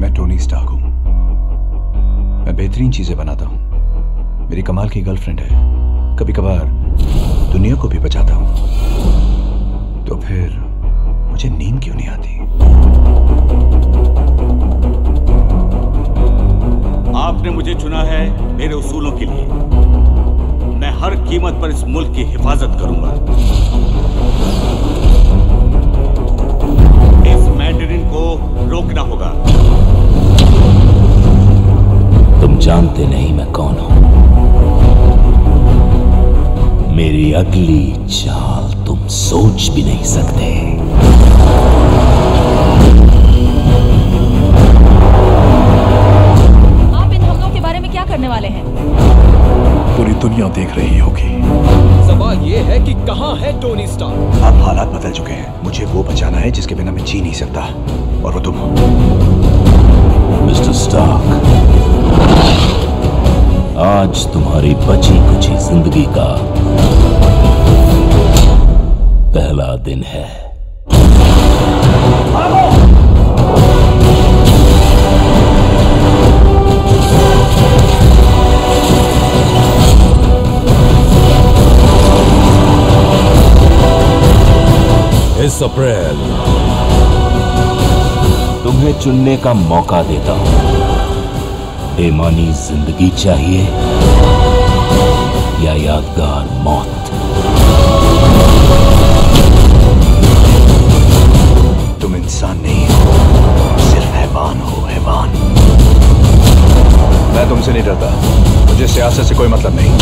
मैं Tony Stark हूँ। मैं बेहतरीन चीज़ें बनाता हूँ। मेरी कमाल की गर्लफ्रेंड है। कभी कभार दुनिया को भी बचाता हूँ। तो फिर मुझे नींद क्यों नहीं आती? आपने मुझे चुना है मेरे उसूलों के लिए। मैं हर कीमत पर इस मुल्क की हिफाजत करूँगा। जानते नहीं मैं कौन हूँ। मेरी अगली चाल तुम सोच भी नहीं सकते। आप इन हमलों के बारे में क्या करने वाले हैं? पूरी दुनिया देख रही होगी। सवाल ये है कि कहाँ है टोनी स्टार अब हालात बदल चुके हैं। मुझे वो बचाना है जिसके बिना मैं जी नहीं सकता। और वो तुम हो। आज तुम्हारी बची कुची ज़िंदगी का पहला दिन है। इस अप्रैल तुम्हें चुनने का मौका देता हूँ। बेमानी ज़िंदगी चाहिए या यादगार मौत? तुम इंसान नहीं हो, सिर्फ़ हैवान हो हैवान मैं तुमसे नहीं डरता। मुझे सियासत से कोई मतलब नहीं।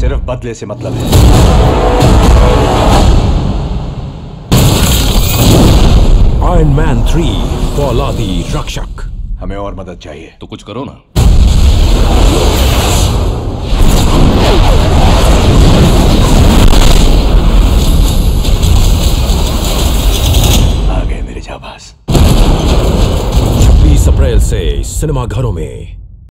सिर्फ़ बदले से मतलब है। मैन थ्री फौलादी रक्षक हमें और मदद चाहिए। तो कुछ करो ना। आ गए मेरे जाबाज छब्बीस अप्रैल से सिनेमाघरों में।